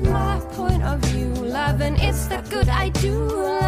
my point of view. Love and it's the good I do.